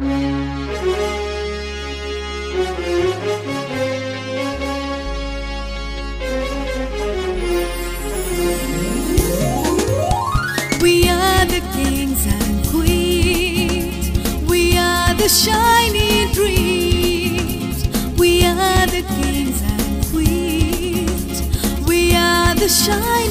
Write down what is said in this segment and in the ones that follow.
We are the kings and queens. We are the shining dreams. We are the kings and queens. We are the.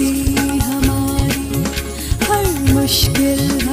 हमारी हर मुश्किल है